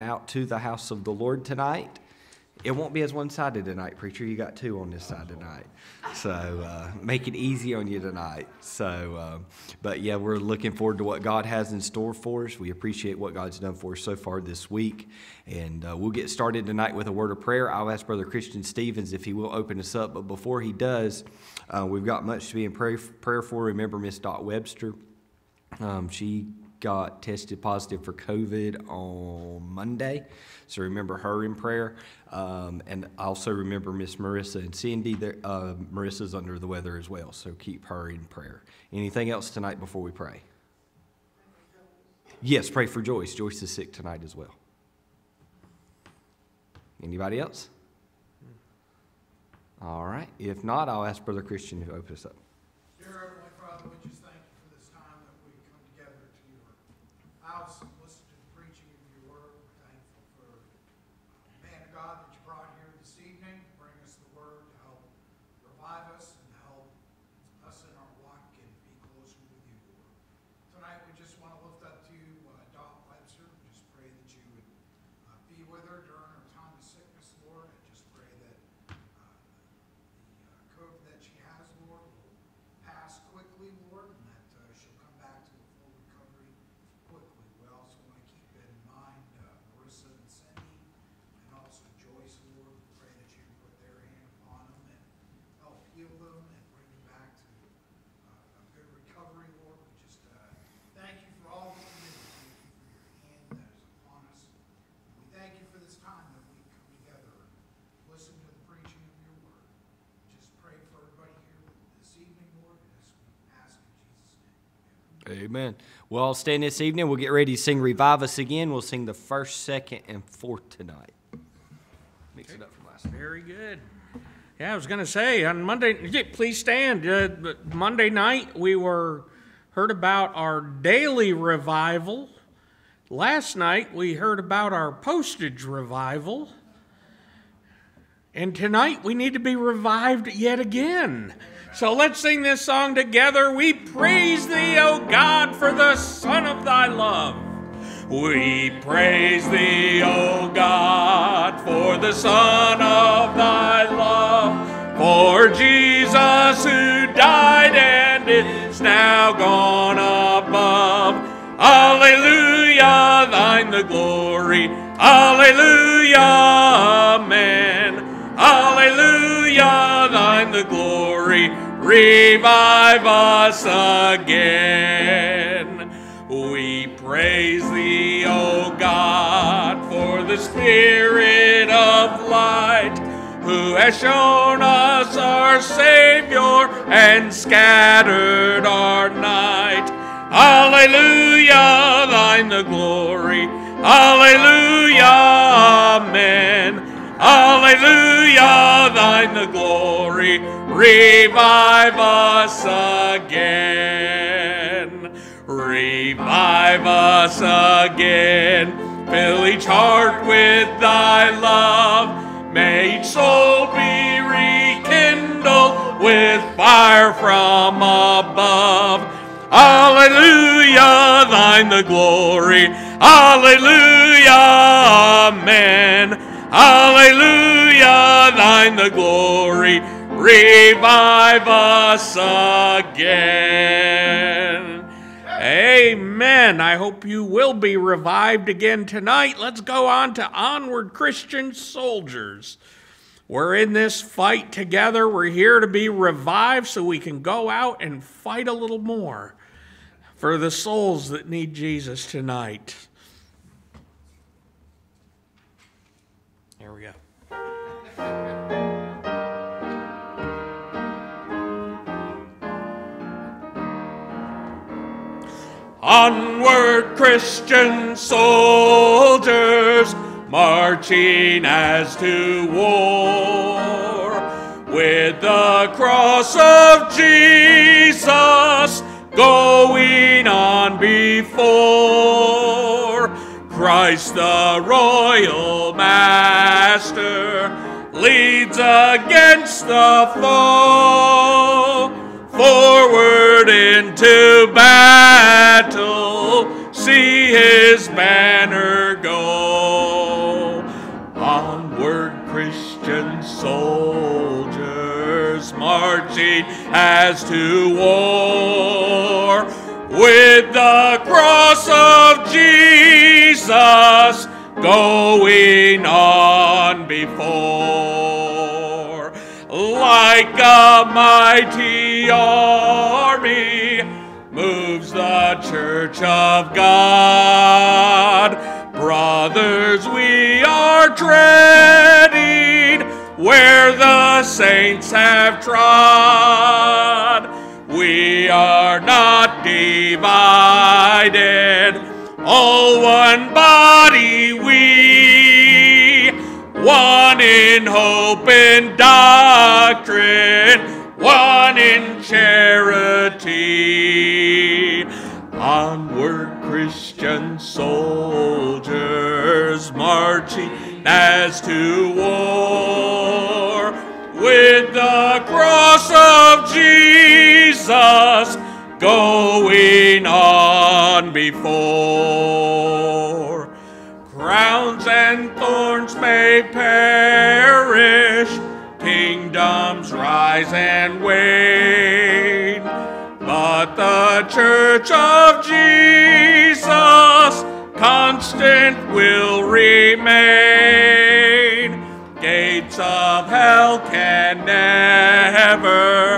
out to the house of the Lord tonight. It won't be as one sided tonight, preacher. You got two on this side tonight. So uh, make it easy on you tonight. So, uh, but yeah, we're looking forward to what God has in store for us. We appreciate what God's done for us so far this week. And uh, we'll get started tonight with a word of prayer. I'll ask Brother Christian Stevens if he will open us up. But before he does, uh, we've got much to be in prayer, prayer for. Remember Miss Dot Webster. Um, she got tested positive for COVID on Monday. So remember her in prayer. Um, and also remember Miss Marissa and Cindy. Uh, Marissa's under the weather as well, so keep her in prayer. Anything else tonight before we pray? Yes, pray for Joyce. Joyce is sick tonight as well. Anybody else? All right. If not, I'll ask Brother Christian to open us up. Amen. Well, I'll stand this evening. We'll get ready to sing Revive Us again. We'll sing the first, second, and fourth tonight. Mix it up from last Very good. Yeah, I was going to say on Monday, please stand. Uh, Monday night, we were heard about our daily revival. Last night, we heard about our postage revival. And tonight, we need to be revived yet again. So let's sing this song together. We praise thee, O God, for the Son of thy love. We praise thee, O God, for the Son of thy love. For Jesus who died and is now gone above. Alleluia, thine the glory. Alleluia, amen. Alleluia, thine the glory. Revive us again. We praise thee, O God, for the Spirit of light, who has shown us our Savior and scattered our night. Alleluia, thine the glory. Alleluia, amen. Alleluia, thine the glory. Revive us again. Revive us again. Fill each heart with thy love. May each soul be rekindled with fire from above. Alleluia, thine the glory. Alleluia, amen. Alleluia, thine the glory. Revive us again. Amen. I hope you will be revived again tonight. Let's go on to Onward Christian Soldiers. We're in this fight together. We're here to be revived so we can go out and fight a little more for the souls that need Jesus tonight. Onward, Christian soldiers, marching as to war. With the cross of Jesus going on before. Christ the royal master leads against the foe forward into battle, see his banner go. Onward, Christian soldiers, marching as to war. With the cross of Jesus going on before. Like a mighty army moves the church of God. Brothers, we are treading where the saints have trod. We are not divided, all one body we, one in hope and doctrine, one in charity. Onward, Christian soldiers marching as to war with the cross of Jesus going and thorns may perish, kingdoms rise and wane, but the church of Jesus constant will remain. Gates of hell can never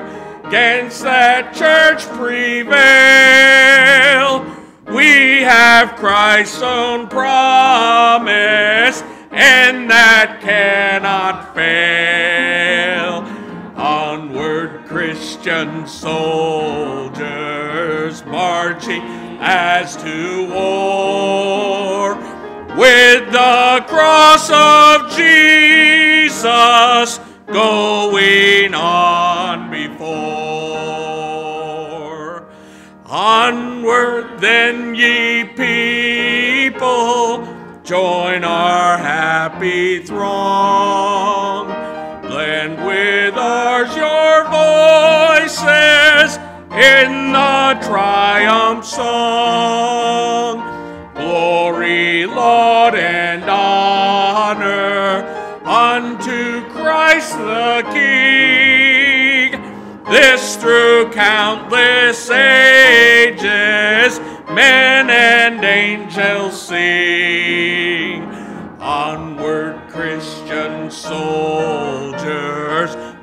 against that church prevail. Have Christ's own promise, and that cannot fail. Onward, Christian soldiers marching as to war with the cross of Jesus going on before. Onward then, ye people, join our happy throng. Blend with ours your voices in the triumph song. Glory, laud, and honor unto Christ the King. This through countless ages, men and angels sing. Onward, Christian soldiers,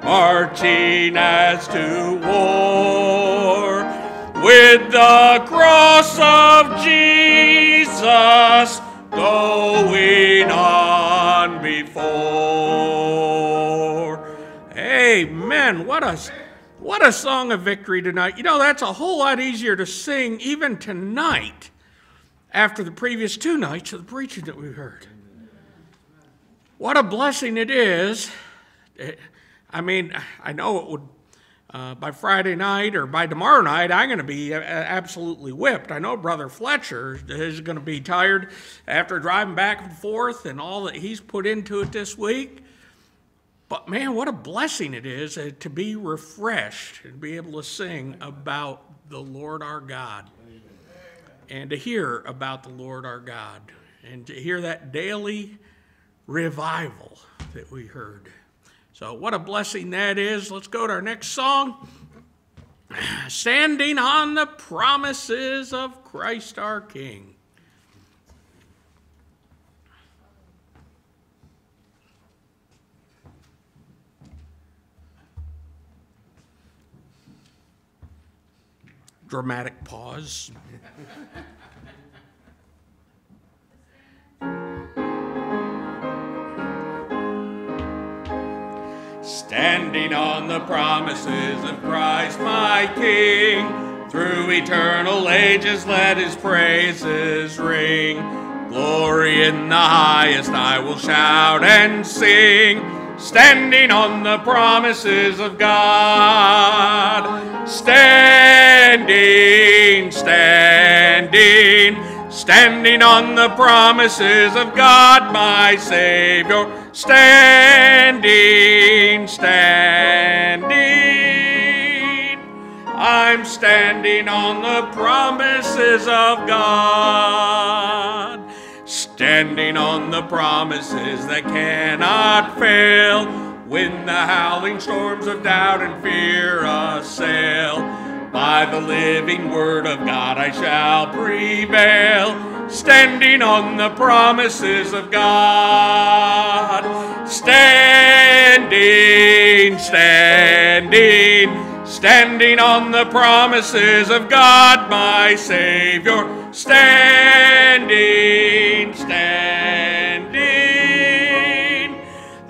marching as to war with the cross of Jesus going on before. Amen. What a what a song of victory tonight. You know, that's a whole lot easier to sing even tonight after the previous two nights of the preaching that we heard. What a blessing it is. I mean, I know it would uh, by Friday night or by tomorrow night, I'm going to be absolutely whipped. I know Brother Fletcher is going to be tired after driving back and forth and all that he's put into it this week. But man, what a blessing it is uh, to be refreshed and be able to sing about the Lord our God and to hear about the Lord our God and to hear that daily revival that we heard. So, what a blessing that is. Let's go to our next song Standing on the Promises of Christ our King. Dramatic pause. Standing on the promises of Christ my King, through eternal ages let his praises ring. Glory in the highest I will shout and sing, standing on the promises of God. Standing, standing, standing on the promises of God my Savior standing, standing. I'm standing on the promises of God, standing on the promises that cannot fail. when the howling storms of doubt and fear assail. By the living word of God I shall prevail, standing on the promises of God. Standing, standing, standing on the promises of God, my Savior. Standing, standing.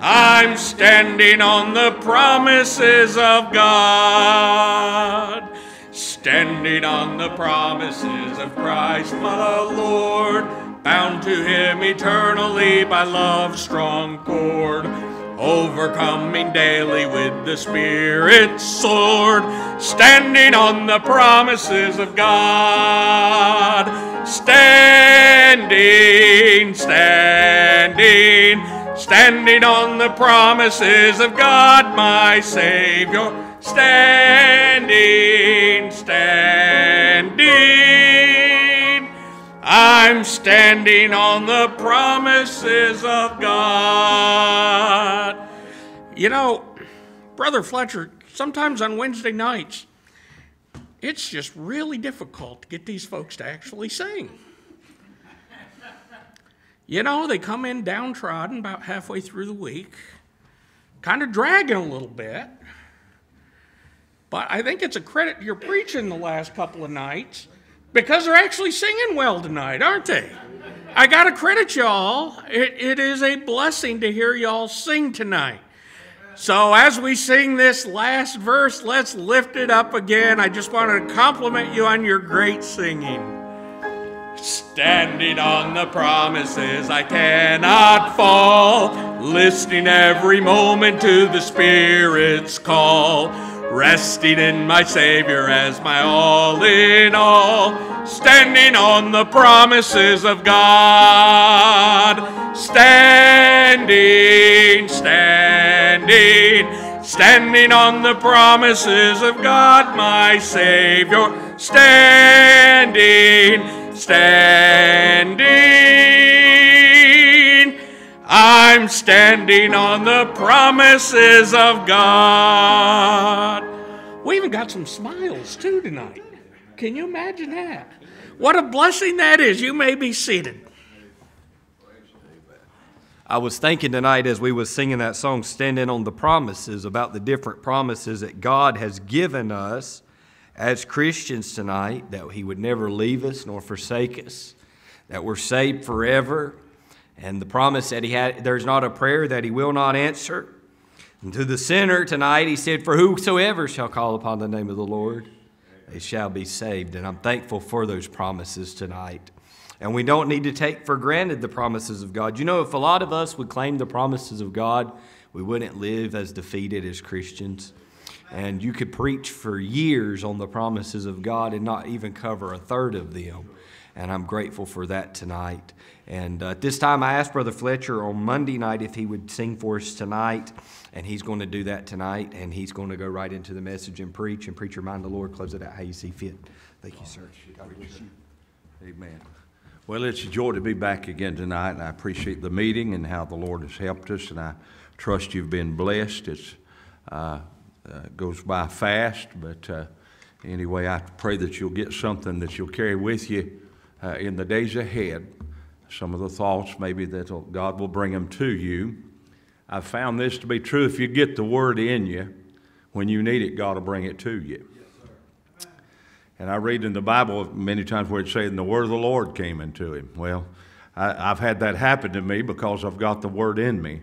I'm standing on the promises of God. Standing on the promises of Christ, my Lord. Bound to Him eternally by love's strong cord. Overcoming daily with the Spirit's sword. Standing on the promises of God. Standing, standing, standing on the promises of God, my Savior. Standing, standing. I'm standing on the promises of God. You know, Brother Fletcher, sometimes on Wednesday nights, it's just really difficult to get these folks to actually sing. You know, they come in downtrodden about halfway through the week, kind of dragging a little bit. But I think it's a credit to your preaching the last couple of nights because they're actually singing well tonight, aren't they? I got to credit y'all. It, it is a blessing to hear y'all sing tonight. So, as we sing this last verse, let's lift it up again. I just want to compliment you on your great singing. Standing on the promises, I cannot fall. Listening every moment to the Spirit's call. Resting in my Savior as my all in all. Standing on the promises of God. Standing, standing, standing on the promises of God, my Savior. Standing, standing. I'm standing on the promises of God. We even got some smiles too tonight. Can you imagine that? What a blessing that is. You may be seated. I was thinking tonight as we was singing that song, standing on the promises, about the different promises that God has given us as Christians tonight, that He would never leave us nor forsake us, that we're saved forever, and the promise that He had, there's not a prayer that He will not answer. And to the sinner tonight, He said, For whosoever shall call upon the name of the Lord, they shall be saved. And I'm thankful for those promises tonight. And we don't need to take for granted the promises of God. You know, if a lot of us would claim the promises of God, we wouldn't live as defeated as Christians. And you could preach for years on the promises of God and not even cover a third of them. And I'm grateful for that tonight. And uh, at this time, I asked Brother Fletcher on Monday night if he would sing for us tonight. And he's going to do that tonight. And he's going to go right into the message and preach and preach your mind the Lord. Close it out how you see fit. Thank you, sir. God bless you. Amen. Well, it's a joy to be back again tonight, and I appreciate the meeting and how the Lord has helped us, and I trust you've been blessed. It uh, uh, goes by fast, but uh, anyway, I pray that you'll get something that you'll carry with you uh, in the days ahead. Some of the thoughts, maybe that God will bring them to you. I've found this to be true. If you get the Word in you, when you need it, God will bring it to you. And I read in the Bible many times where it's saying the word of the Lord came into him. Well, I, have had that happen to me because I've got the word in me.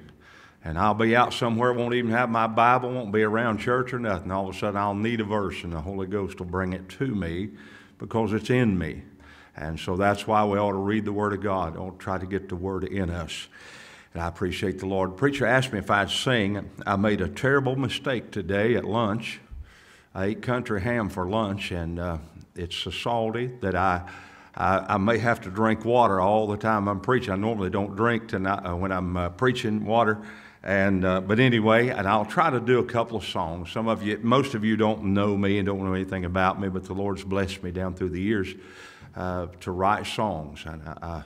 And I'll be out somewhere, won't even have my Bible, won't be around church or nothing. All of a sudden, I'll need a verse, and the Holy Ghost will bring it to me because it's in me. And so that's why we ought to read the Word of God. To try to get the Word in us. And I appreciate the Lord. The preacher asked me if I'd sing. I made a terrible mistake today at lunch. I ate country ham for lunch, and uh, it's so salty that I, I, I, may have to drink water all the time I'm preaching. I normally don't drink tonight, uh, when I'm uh, preaching water. And, uh, but anyway, and I'll try to do a couple of songs. Some of you, most of you don't know me and don't know anything about me, but the Lord's blessed me down through the years uh, to write songs. And I,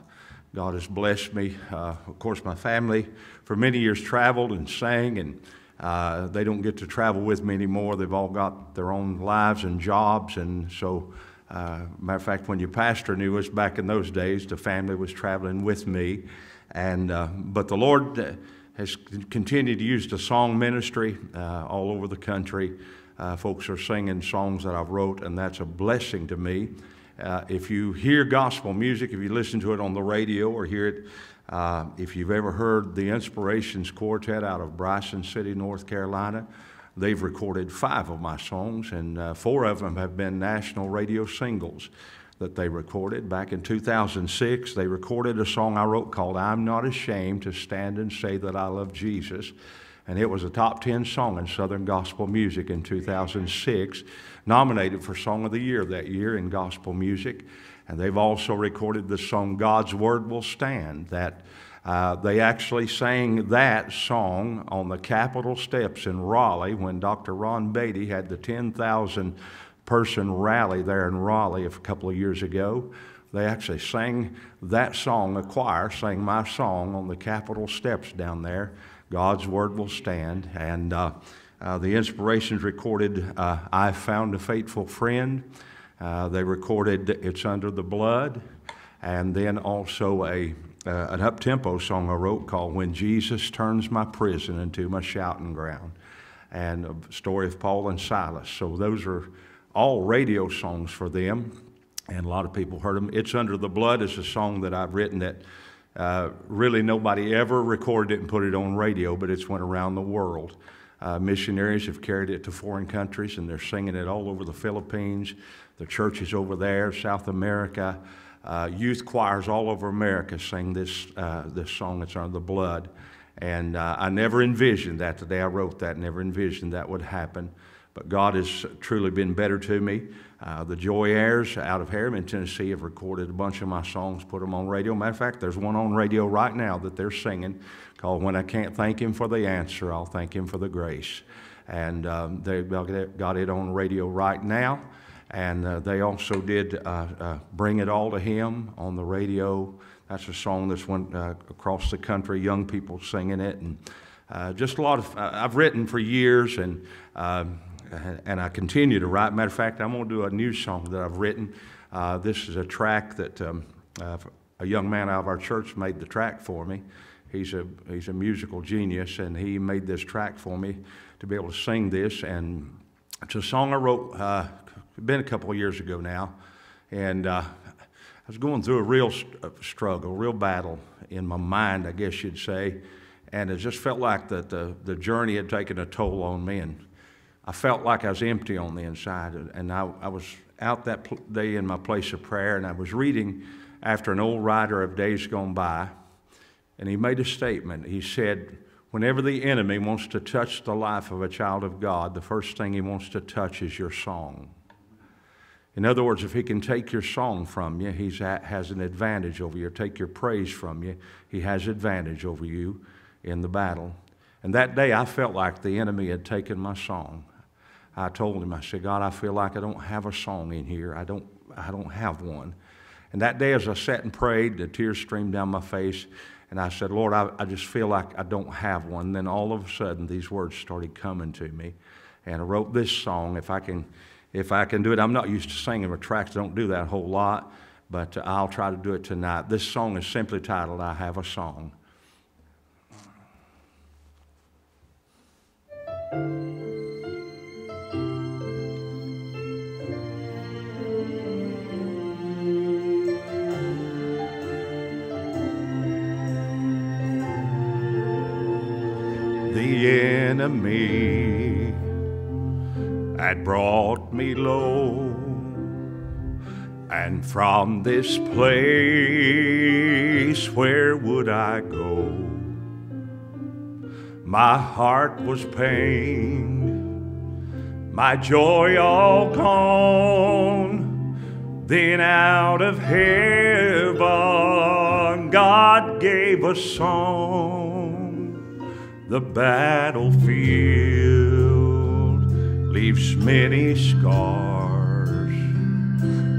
God has blessed me. Uh, of course, my family for many years traveled and sang and Uh, they don't get to travel with me anymore. They've all got their own lives and jobs, and so. Uh, matter of fact, when your pastor knew us back in those days, the family was traveling with me, and uh, but the Lord uh, has continued to use the song ministry uh, all over the country. Folks are singing songs that I've wrote, and that's a blessing to me. Uh, if you hear gospel music, if you listen to it on the radio or hear it, uh, if you've ever heard the Inspirations Quartet out of Bryson City, North Carolina, they've recorded five of my songs, and uh, four of them have been national radio singles that they recorded. Back in 2006, they recorded a song I wrote called I'm Not Ashamed to Stand and Say That I Love Jesus. And it was a top 10 song in Southern Gospel Music in 2006, nominated for Song of the Year that year in gospel music. And they've also recorded the song God's Word Will Stand. That uh, they actually sang that song on the Capitol steps in Raleigh when Dr. Ron Baity had the 10,000 person rally there in Raleigh a couple of years ago. They actually sang that song, a choir sang my song on the Capitol steps down there. God's Word will stand. And uh, uh, the inspirations recorded uh, I Found a Faithful Friend. Uh, they recorded It's Under the Blood. And then also a, uh, an up tempo song I wrote called When Jesus Turns My Prison into My Shouting Ground. And a story of Paul and Silas. So those are all radio songs for them, and a lot of people heard them. It's Under the Blood is a song that I've written that uh, really nobody ever recorded it and put it on radio, but it's went around the world. Uh, missionaries have carried it to foreign countries, and they're singing it all over the Philippines, the churches over there, South America. Uh, youth choirs all over America sing this, uh, this song, It's Under the Blood. And uh, I never envisioned that the day I wrote that, never envisioned that would happen. But God has truly been better to me. Uh, the Joyaires out of Harriman, Tennessee, have recorded a bunch of my songs, put them on radio. Matter of fact, there's one on radio right now that they're singing called When I Can't Thank Him for the Answer, I'll Thank Him for the Grace. And um, they've got it on radio right now. And uh, they also did uh, uh, Bring It All to Him on the radio. That's a song that's went uh, across the country, young people singing it. And uh, just a lot of, I've written for years and um, and I continue to write. Matter of fact, I'm going to do a new song that I've written. Uh, this is a track that um, uh, a young man out of our church made the track for me. He's a, he's a musical genius, and he made this track for me to be able to sing this. And it's a song I wrote, uh, been a couple of years ago now. And uh, I was going through a real uh, struggle, real battle in my mind, I guess you'd say. And it just felt like that the, the journey had taken a toll on me. And I felt like I was empty on the inside. And I, I was out that day in my place of prayer, and I was reading after an old writer of days gone by, and he made a statement. He said, Whenever the enemy wants to touch the life of a child of God, the first thing he wants to touch is your song. In other words, if he can take your song from you, he has an advantage over you. Take your praise from you, he has advantage over you in the battle. And that day I felt like the enemy had taken my song. I told him, I said, God, I feel like I don't have a song in here. I don't, I don't have one. And that day, as I sat and prayed, the tears streamed down my face. And I said, Lord, I, I just feel like I don't have one. And then all of a sudden, these words started coming to me. And I wrote this song. If I can, if I can do it, I'm not used to singing with tracks. I don't do that a whole lot. But uh, I'll try to do it tonight. This song is simply titled, I Have a Song. The enemy had brought me low. And from this place, where would I go? My heart was pained, my joy all gone. Then out of heaven, God gave a song the battlefield leaves many scars.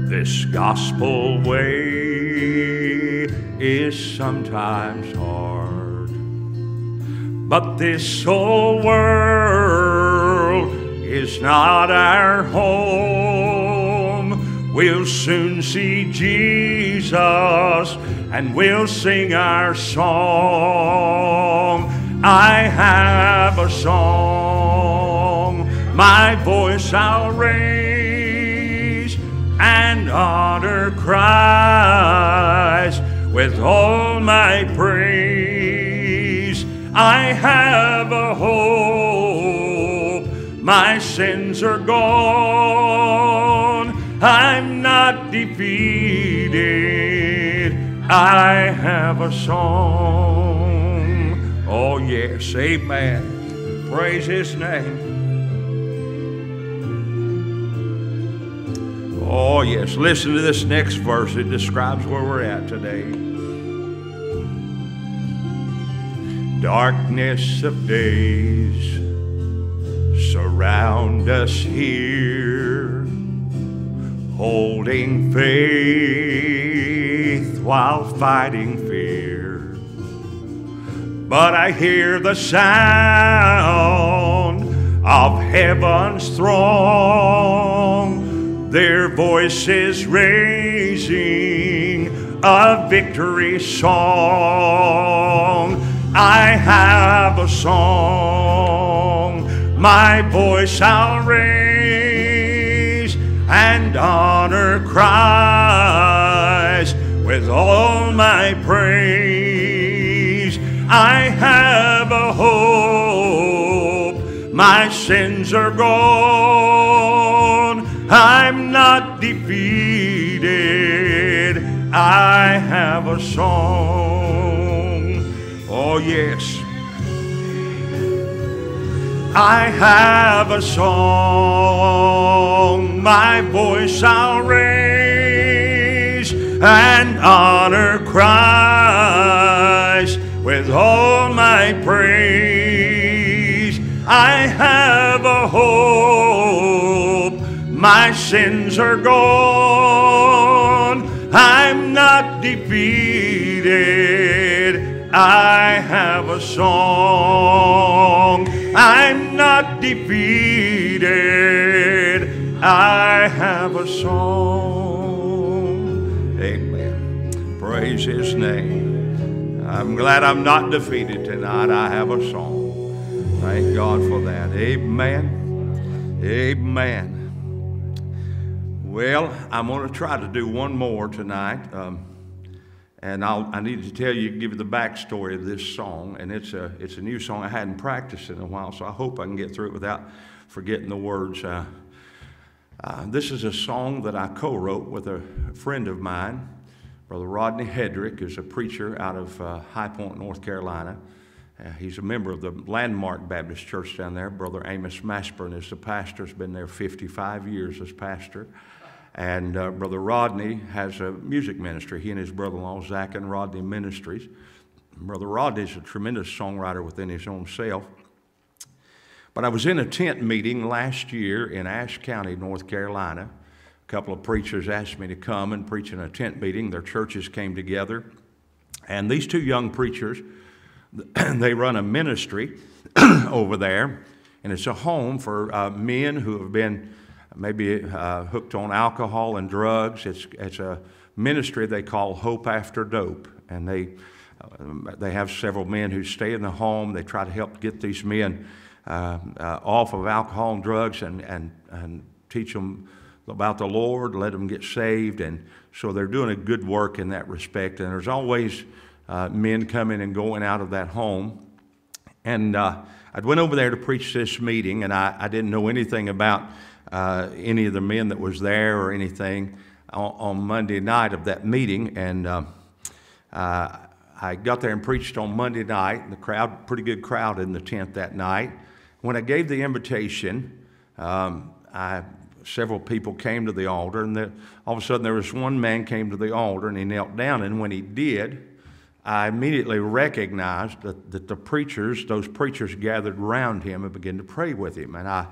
This gospel way is sometimes hard, But this old world is not our home. We'll soon see Jesus and we'll sing our song. I have a song, my voice I'll raise and honor Christ with all my praise. I have a hope, my sins are gone. I'm not defeated. I have a song. Oh, yes, amen. Praise his name. Oh, yes. Listen to this next verse. It describes where we're at today. Darkness of days surround us here, holding faith while fighting fear. But I hear the sound of heaven's throng, their voices raising a victory song. I have a song, my voice I'll raise and honor Christ with all my praise. I have a hope, my sins are gone. I'm not defeated, I have a song. Oh, yes. I have a song, my voice I'll raise and honor Christ with all my praise. I have a hope, my sins are gone. I'm not defeated. I have a song. I'm not defeated. I have a song. Amen. Praise his name. I'm glad I'm not defeated tonight. I have a song. Thank God for that. Amen. Amen. Well, I'm going to try to do one more tonight. Um, and I'll, I need to tell you, give you the backstory of this song. And it's a, it's a new song I hadn't practiced in a while, so I hope I can get through it without forgetting the words. Uh, uh, this is a song that I co wrote with a friend of mine. Brother Rodney Hedrick is a preacher out of uh, High Point, North Carolina. Uh, he's a member of the Landmark Baptist Church down there. Brother Amos Mashburn is the pastor, has been there 55 years as pastor. And uh, Brother Rodney has a music ministry. He and his brother in law, Zach and Rodney Ministries. Brother Rodney is a tremendous songwriter within his own self. But I was in a tent meeting last year in Ashe County, North Carolina. Couple of preachers asked me to come and preach in a tent meeting. Their churches came together. And these two young preachers, they run a ministry over there. And it's a home for uh, men who have been maybe uh, hooked on alcohol and drugs. It's, it's a ministry they call Hope After Dope. And they, uh, they have several men who stay in the home. They try to help get these men uh, uh, off of alcohol and drugs and, and, and teach them about the Lord, let them get saved. And so they're doing a good work in that respect. And there's always uh, men coming and going out of that home. And uh, I went over there to preach this meeting, and I, I didn't know anything about uh, any of the men that was there or anything on, on Monday night of that meeting. And uh, uh, I got there and preached on Monday night. The crowd, pretty good crowd in the tent that night. When I gave the invitation, um, I, several people came to the altar, and the, all of a sudden there was one man came to the altar, and he knelt down. And when he did, I immediately recognized that, that the preachers, those preachers gathered around him and began to pray with him. And I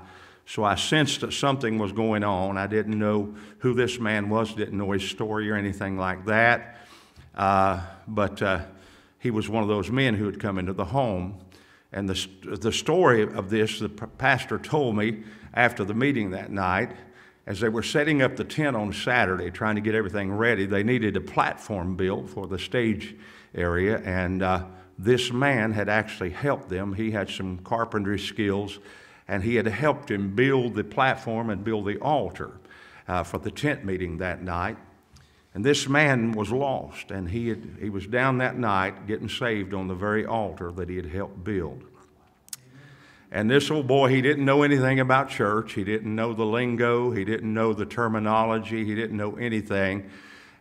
so I sensed that something was going on. I didn't know who this man was, didn't know his story or anything like that. Uh, but uh, he was one of those men who had come into the home. And the, the story of this, the pastor told me after the meeting that night, as they were setting up the tent on Saturday, trying to get everything ready, they needed a platform built for the stage area. And uh, this man had actually helped them. He had some carpentry skills, and he had helped him build the platform and build the altar uh, for the tent meeting that night. And this man was lost, and he, had, he was down that night getting saved on the very altar that he had helped build. And this old boy, he didn't know anything about church. He didn't know the lingo. He didn't know the terminology. He didn't know anything.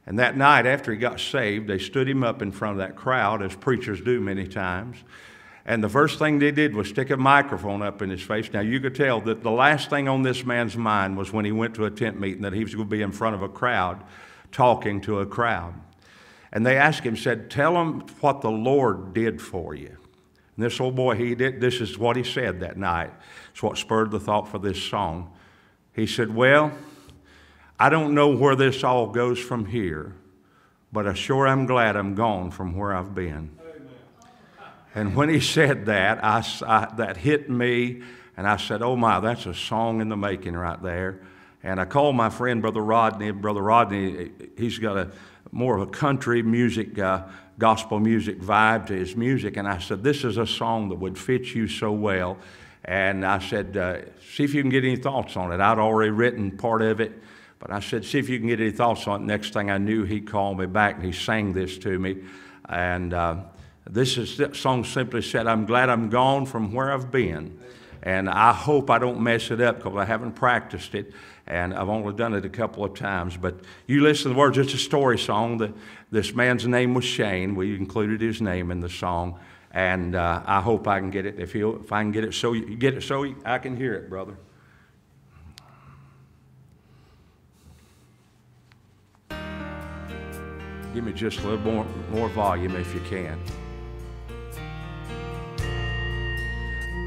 And that night, after he got saved, they stood him up in front of that crowd, as preachers do many times. And the first thing they did was stick a microphone up in his face. Now, you could tell that the last thing on this man's mind was when he went to a tent meeting that he was going to be in front of a crowd talking to a crowd. And they asked him, said, Tell them what the Lord did for you. And this old boy, he did, this is what he said that night. It's what spurred the thought for this song. He said, Well, I don't know where this all goes from here, but I sure am glad I'm gone from where I've been. And when he said that, I, I, that hit me, and I said, Oh my, that's a song in the making right there. And I called my friend, Brother Rodney. Brother Rodney, he's got a more of a country music, uh, gospel music vibe to his music. And I said, This is a song that would fit you so well. And I said, uh, See if you can get any thoughts on it. I'd already written part of it. But I said, See if you can get any thoughts on it. Next thing I knew, he called me back and he sang this to me. And uh, this is, this song simply said, I'm glad I'm gone from where I've been. And I hope I don't mess it up because I haven't practiced it and I've only done it a couple of times. But you listen to the words, it's a story song. The, this man's name was Shane. We included his name in the song, and uh, I hope I can get it. If, you if I can get it so you get it so I can hear it, brother. Give me just a little more, more volume if you can.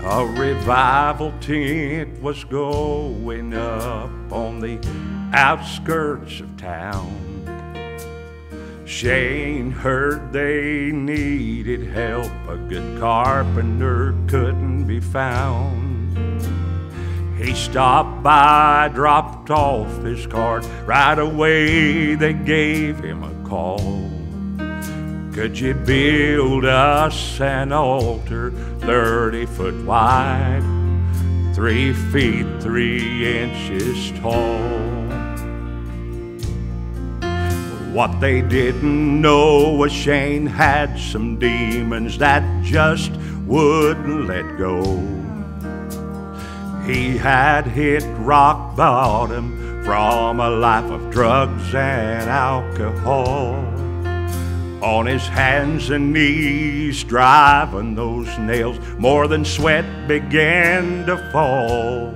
A revival tent was going up on the outskirts of town. Shane heard they needed help, a good carpenter couldn't be found. He stopped by, dropped off his card. Right away, they gave him a call. Could you build us an altar 30 foot wide, three feet, three inches tall? What they didn't know was Shane had some demons that just wouldn't let go. He had hit rock bottom from a life of drugs and alcohol on his hands and knees, driving those nails. More than sweat began to fall.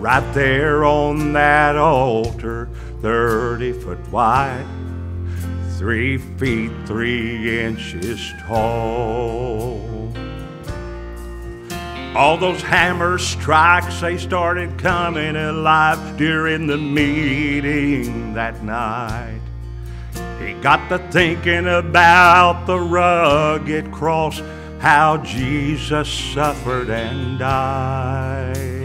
Right there on that altar, 30 foot wide, three feet, three inches tall. All those hammer strikes, they started coming alive during the meeting that night. He got to thinking about the rugged cross, how Jesus suffered and died.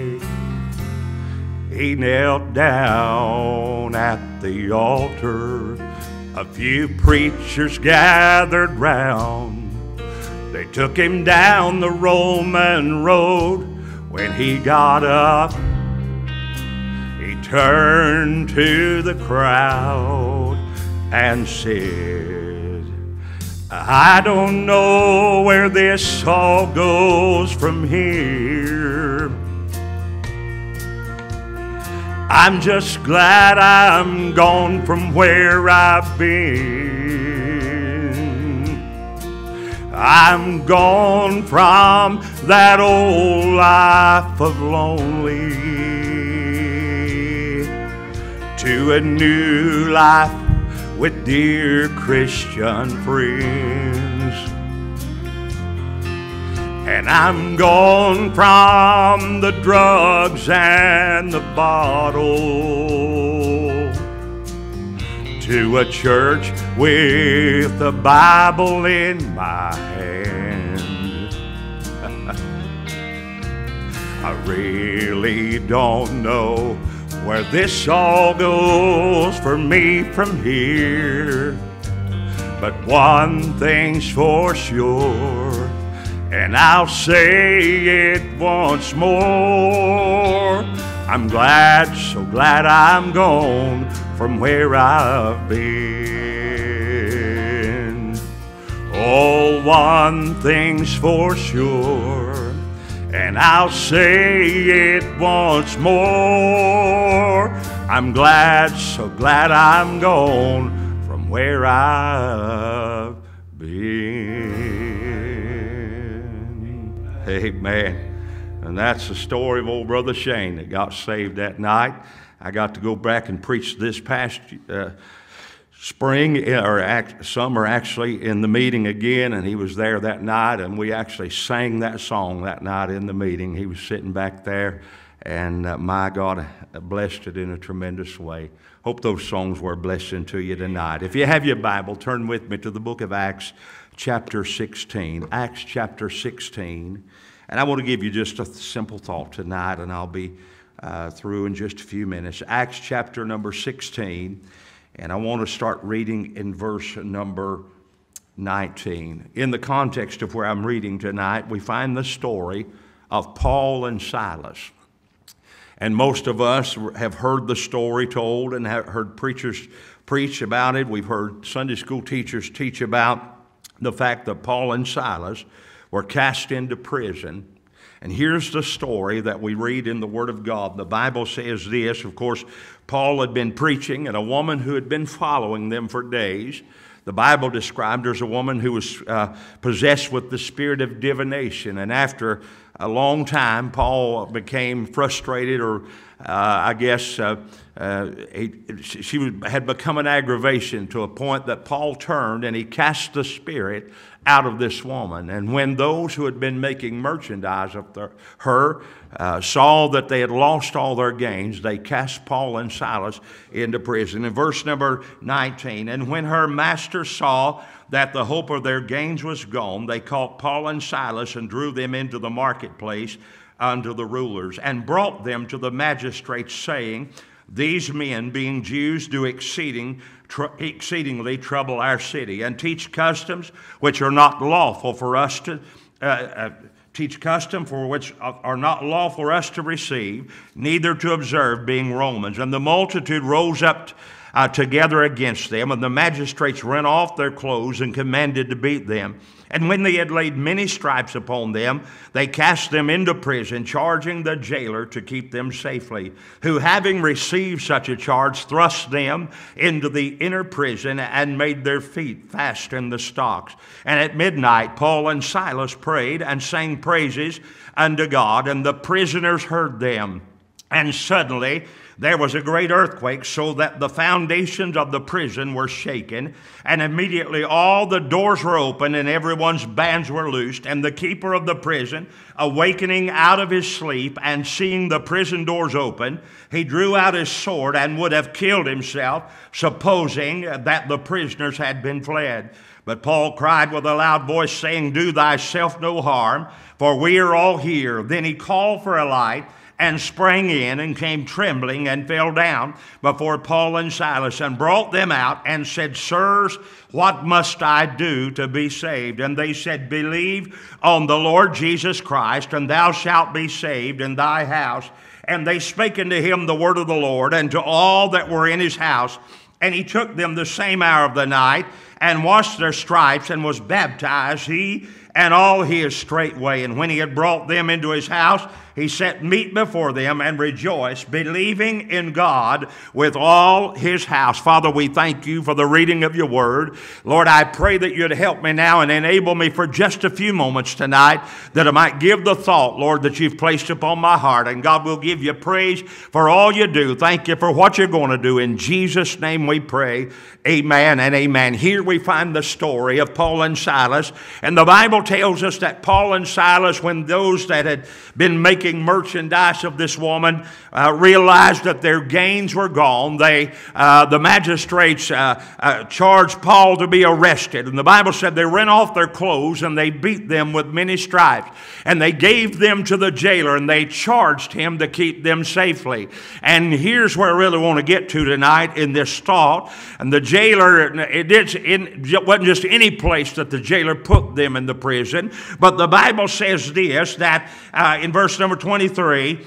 He knelt down at the altar. A few preachers gathered round. They took him down the Roman road. When he got up, he turned to the crowd and said, I don't know where this all goes from here. I'm just glad I'm gone from where I've been. I'm gone from that old life of lonely to a new life with dear Christian friends. And I'm gone from the drugs and the bottle to a church with the Bible in my hand. I really don't know where this all goes for me from here. But one thing's for sure, and I'll say it once more. I'm glad, so glad I'm gone from where I've been. Oh, one thing's for sure, and I'll say it once more. I'm glad, so glad I'm gone from where I've been. Amen. And that's the story of old Brother Shane that got saved that night. I got to go back and preach this past uh, spring or act, summer actually in the meeting again, and he was there that night, and we actually sang that song that night in the meeting. He was sitting back there, and uh, my God blessed it in a tremendous way. Hope those songs were a blessing to you tonight. If you have your Bible, turn with me to the book of Acts, chapter 16. Acts chapter 16. And I want to give you just a simple thought tonight, and I'll be uh, through in just a few minutes. Acts chapter number 16, and I want to start reading in verse number 19. In the context of where I'm reading tonight, we find the story of Paul and Silas. And most of us have heard the story told and have heard preachers preach about it. We've heard Sunday school teachers teach about the fact that Paul and Silas were cast into prison. And here's the story that we read in the Word of God. The Bible says this. Of course, Paul had been preaching, and a woman who had been following them for days. The Bible described her as a woman who was uh, possessed with the spirit of divination. And after a long time, Paul became frustrated, or uh, I guess uh, uh he, she had become an aggravation to a point that Paul turned and he cast the spirit out of this woman. And when those who had been making merchandise of her uh, saw that they had lost all their gains, they cast Paul and Silas into prison. In verse number 19, and when her master saw that the hope of their gains was gone, they caught Paul and Silas and drew them into the marketplace unto the rulers and brought them to the magistrates, saying, These men, being Jews, do exceeding tr- exceedingly trouble our city and teach customs which are not lawful for us to uh, uh, teach custom for which are not lawful for us to receive, neither to observe, being Romans. And the multitude rose up uh, together against them, and the magistrates rent off their clothes and commanded to beat them. And when they had laid many stripes upon them, they cast them into prison, charging the jailer to keep them safely, who, having received such a charge, thrust them into the inner prison and made their feet fast in the stocks. And at midnight, Paul and Silas prayed and sang praises unto God, and the prisoners heard them. And suddenly, there was a great earthquake, so that the foundations of the prison were shaken, and immediately all the doors were opened, and everyone's bands were loosed. And the keeper of the prison, awakening out of his sleep and seeing the prison doors open, he drew out his sword and would have killed himself, supposing that the prisoners had been fled. But Paul cried with a loud voice, saying, Do thyself no harm, for we are all here. Then he called for a light and sprang in and came trembling and fell down before Paul and Silas and brought them out and said, Sirs, what must I do to be saved? And they said, Believe on the Lord Jesus Christ, and thou shalt be saved in thy house. And they spake unto him the word of the Lord and to all that were in his house. And he took them the same hour of the night and washed their stripes and was baptized, he and all his straightway. And when he had brought them into his house, he set meat before them and rejoiced, believing in God with all his house. Father, we thank you for the reading of your word. Lord, I pray that you'd help me now and enable me for just a few moments tonight that I might give the thought, Lord, that you've placed upon my heart. And God will give you praise for all you do. Thank you for what you're going to do. In Jesus' name we pray. Amen and amen. Here we find the story of Paul and Silas. And the Bible tells us that Paul and Silas, when those that had been making merchandise of this woman uh, realized that their gains were gone, they, uh, the magistrates uh, uh, charged Paul to be arrested. And the Bible said they rent off their clothes and they beat them with many stripes. And they gave them to the jailer and they charged him to keep them safely. And here's where I really want to get to tonight in this thought. And the jailer, it, it wasn't just any place that the jailer put them in the prison, but the Bible says this that uh, in verse number 23,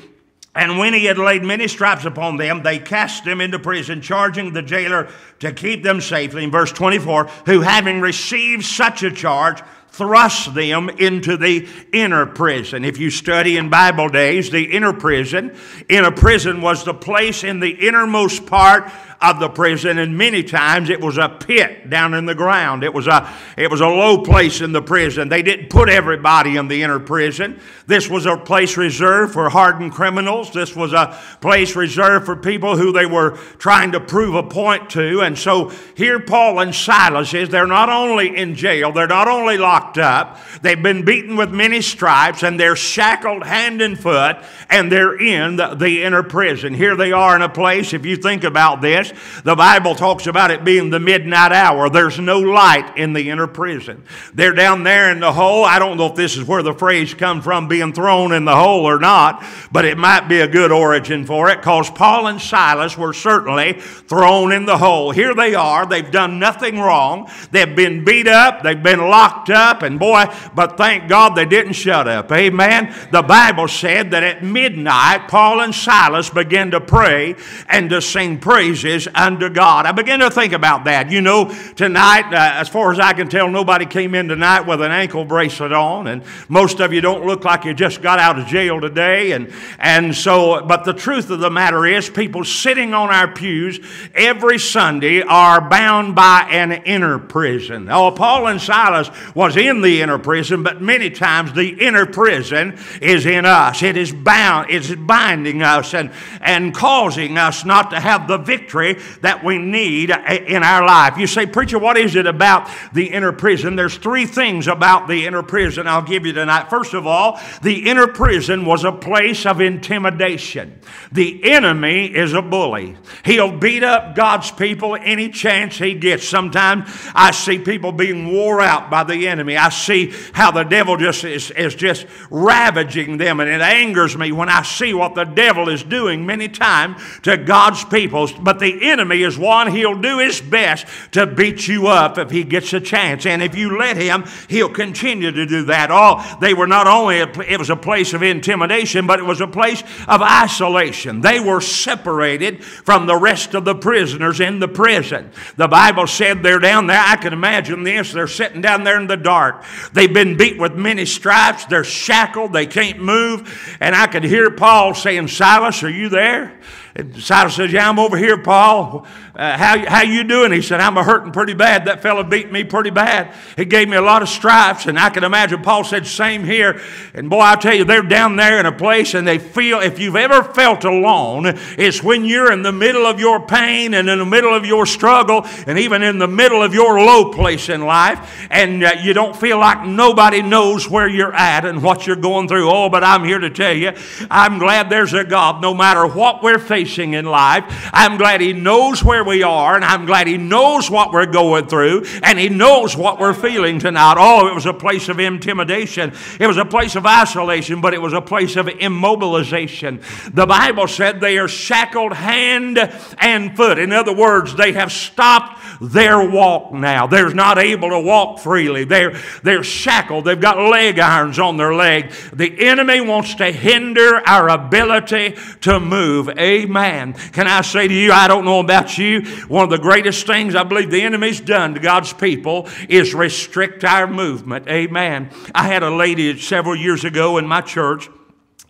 and when he had laid many stripes upon them, they cast them into prison, charging the jailer to keep them safely. In verse 24, who having received such a charge, thrust them into the inner prison. If you study in Bible days, the inner prison, inner prison was the place in the innermost part of the prison, and many times it was a pit down in the ground. It was a, it was a low place in the prison. They didn't put everybody in the inner prison. This was a place reserved for hardened criminals. This was a place reserved for people who they were trying to prove a point to. And so here Paul and Silas is, they're not only in jail, they're not only locked up, they've been beaten with many stripes, and they're shackled hand and foot, and they're in the, the inner prison. Here they are in a place, if you think about this, the Bible talks about it being the midnight hour. There's no light in the inner prison. They're down there in the hole. I don't know if this is where the phrase comes from, being thrown in the hole or not, but it might be a good origin for it because Paul and Silas were certainly thrown in the hole. Here they are. They've done nothing wrong. They've been beat up. They've been locked up. And boy, but thank God they didn't shut up. Amen. The Bible said that at midnight, Paul and Silas began to pray and to sing praises unto God. I begin to think about that. You know, tonight, uh, as far as I can tell, nobody came in tonight with an ankle bracelet on, and most of you don't look like you just got out of jail today. And, and so, but the truth of the matter is, people sitting on our pews every Sunday are bound by an inner prison. Oh, Paul and Silas was in the inner prison, but many times the inner prison is in us. It is bound, it's binding us and, and causing us not to have the victory that we need in our life. You say, Preacher, what is it about the inner prison? There's three things about the inner prison I'll give you tonight. First of all, the inner prison was a place of intimidation. The enemy is a bully. He'll beat up God's people any chance he gets. Sometimes I see people being wore out by the enemy. I see how the devil just is, is just ravaging them, and it angers me when I see what the devil is doing many times to God's people. But the enemy is one, he'll do his best to beat you up if he gets a chance. And if you let him, he'll continue to do that. All they were not only, a, it was a place of intimidation, but it was a place of isolation. They were separated from the rest of the prisoners in the prison. The Bible said they're down there. I can imagine this. They're sitting down there in the dark. They've been beat with many stripes. They're shackled. They can't move. And I could hear Paul saying, Silas, are you there? And Silas says, Yeah, I'm over here, Paul. Uh, how, how you doing? He said, I'm a hurting pretty bad. That fellow beat me pretty bad. He gave me a lot of stripes, and I can imagine Paul said, same here. And boy, I tell you, they're down there in a place, and they feel, if you've ever felt alone, it's when you're in the middle of your pain and in the middle of your struggle, and even in the middle of your low place in life, and uh, you don't feel like nobody knows where you're at and what you're going through. Oh, but I'm here to tell you, I'm glad there's a God, no matter what we're facing in life. I'm glad He knows where where we are, and I'm glad He knows what we're going through, and He knows what we're feeling tonight. Oh, it was a place of intimidation, it was a place of isolation, but it was a place of immobilization. The Bible said they are shackled hand and foot. In other words, they have stopped their walk now. They're not able to walk freely. They're, they're shackled. They've got leg irons on their leg. The enemy wants to hinder our ability to move. Amen. Can I say to you, I don't know about you, one of the greatest things I believe the enemy's done to God's people is restrict our movement. Amen. I had a lady several years ago in my church.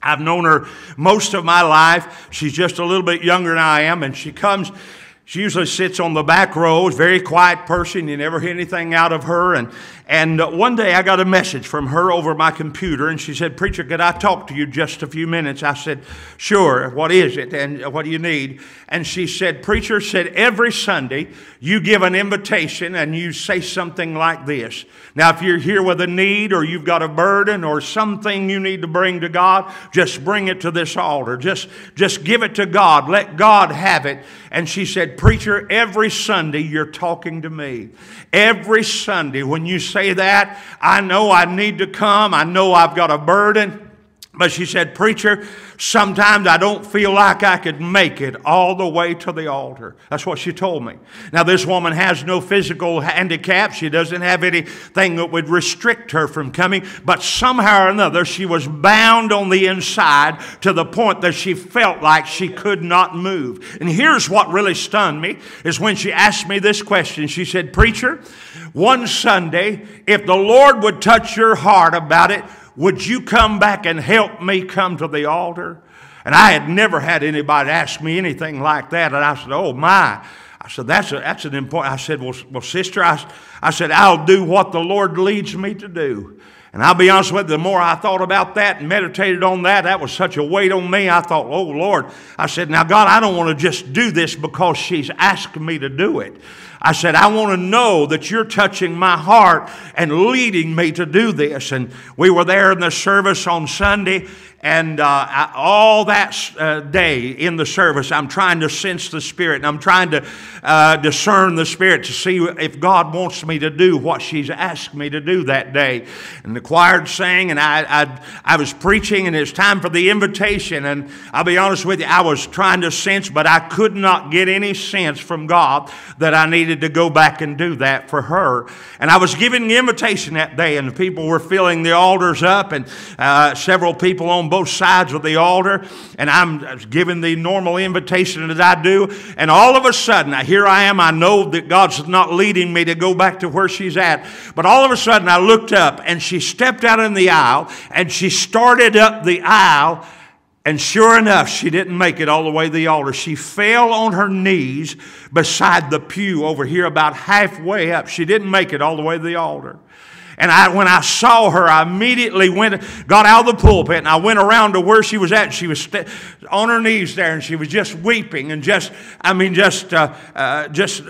I've known her most of my life. She's just a little bit younger than I am, and she comes she usually sits on the back row, very quiet person. You never hear anything out of her. And, And uh, one day I got a message from her over my computer, and she said, Preacher, could I talk to you just a few minutes? I said, Sure, what is it, and what do you need? And she said, Preacher said, every Sunday you give an invitation and you say something like this. Now, if you're here with a need or you've got a burden or something you need to bring to God, just bring it to this altar. Just, just give it to God. Let God have it. And she said, Preacher, every Sunday you're talking to me. Every Sunday when you say that, I know I need to come. I know I've got a burden. But she said, Preacher, sometimes I don't feel like I could make it all the way to the altar. That's what she told me. Now, this woman has no physical handicap. She doesn't have anything that would restrict her from coming. But somehow or another, she was bound on the inside to the point that she felt like she could not move. And here's what really stunned me is when she asked me this question. She said, Preacher, one Sunday, if the Lord would touch your heart about it, would you come back and help me come to the altar? And I had never had anybody ask me anything like that. And I said, Oh, my. I said, That's, a, that's an important. I said, Well, well sister, I, I said, I'll do what the Lord leads me to do. And I'll be honest with you, the more I thought about that and meditated on that, that was such a weight on me. I thought, oh Lord, I said, now God, I don't want to just do this because she's asked me to do it. I said, I want to know that you're touching my heart and leading me to do this. And we were there in the service on Sunday, and uh, I, all that uh, day in the service, I'm trying to sense the Spirit and I'm trying to uh, discern the Spirit to see if God wants me to do what she's asked me to do that day. And the choir sang, and I, I, I was preaching, and it's time for the invitation. And I'll be honest with you, I was trying to sense, but I could not get any sense from God that I needed to go back and do that for her. And I was giving the invitation that day, and the people were filling the altars up, and uh, several people on both sides of the altar, and I'm giving the normal invitation as I do, and all of a sudden, here I am. I know that God's not leading me to go back to where she's at, but all of a sudden, I looked up, and she stepped out in the aisle, and she started up the aisle. And sure enough, she didn't make it all the way to the altar. She fell on her knees beside the pew over here, about halfway up. She didn't make it all the way to the altar. And I, when I saw her, I immediately went, got out of the pulpit, and I went around to where she was at. She was st- on her knees there, and she was just weeping, and just, I mean, just, uh, uh, just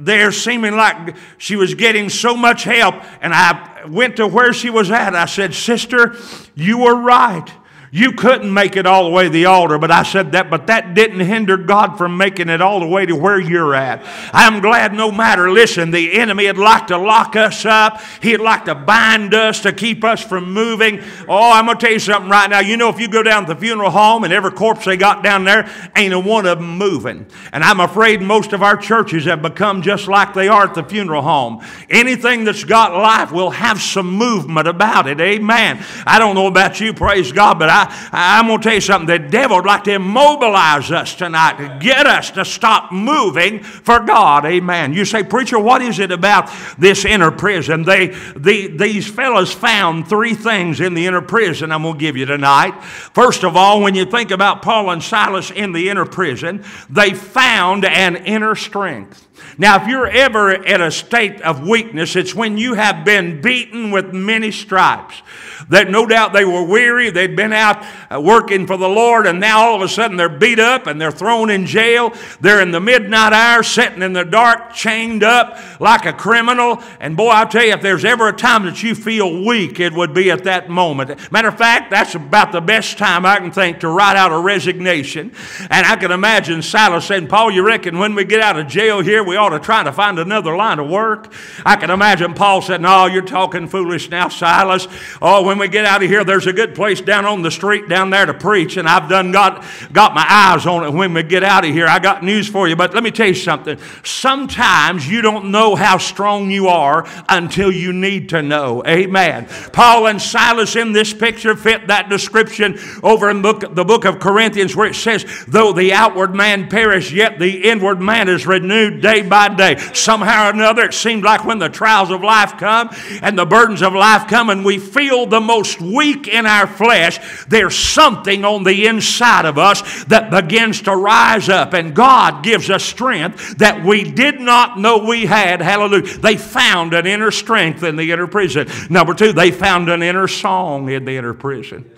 there, seeming like she was getting so much help. And I went to where she was at. I said, "Sister, you were right." You couldn't make it all the way to the altar, but I said that, but that didn't hinder God from making it all the way to where you're at. I'm glad no matter, listen, the enemy would like to lock us up. He'd like to bind us to keep us from moving. Oh, I'm going to tell you something right now. You know, if you go down to the funeral home and every corpse they got down there, ain't a one of them moving. And I'm afraid most of our churches have become just like they are at the funeral home. Anything that's got life will have some movement about it. Amen. I don't know about you, praise God, but I I, I'm going to tell you something. The devil would like to immobilize us tonight to get us to stop moving for God. Amen. You say, Preacher, what is it about this inner prison? They, the, these fellows found three things in the inner prison I'm going to give you tonight. First of all, when you think about Paul and Silas in the inner prison, they found an inner strength. Now, if you're ever at a state of weakness, it's when you have been beaten with many stripes. That no doubt they were weary, they'd been out uh, working for the Lord, and now all of a sudden they're beat up and they're thrown in jail. They're in the midnight hour, sitting in the dark, chained up like a criminal. And boy, I'll tell you, if there's ever a time that you feel weak, it would be at that moment. Matter of fact, that's about the best time I can think to write out a resignation. And I can imagine Silas saying, Paul, you reckon when we get out of jail here, we ought to try to find another line of work? I can imagine Paul said, No, you're talking foolish now, Silas. Oh, when we get out of here, there's a good place down on the street down there to preach, and I've done got, got my eyes on it when we get out of here. I got news for you, but let me tell you something. Sometimes you don't know how strong you are until you need to know. Amen. Paul and Silas in this picture fit that description over in book, the book of Corinthians where it says, Though the outward man perish, yet the inward man is renewed day by day. Somehow or another, it seems like when the trials of life come and the burdens of life come and we feel the most weak in our flesh, there's something on the inside of us that begins to rise up, and God gives us strength that we did not know we had. Hallelujah. They found an inner strength in the inner prison. Number two, they found an inner song in the inner prison.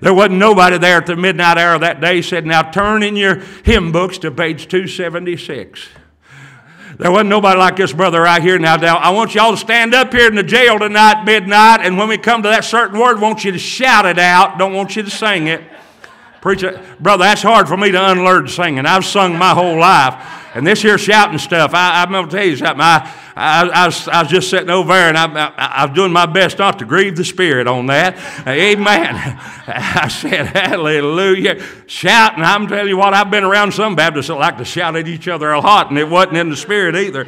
There wasn't nobody there at the midnight hour that day said, Now turn in your hymn books to page 276. There wasn't nobody like this brother right here now. now. I want y'all to stand up here in the jail tonight, midnight, and when we come to that certain word, I want you to shout it out. Don't want you to sing it. Preacher, brother, that's hard for me to unlearn singing. I've sung my whole life. And this here shouting stuff, I, I'm going to tell you something. I, I, I, was, I was just sitting over there and I, I, I was doing my best not to grieve the Spirit on that. Uh, amen. I said, Hallelujah. Shouting. I'm telling you what, I've been around some Baptists that like to shout at each other a lot, and it wasn't in the Spirit either.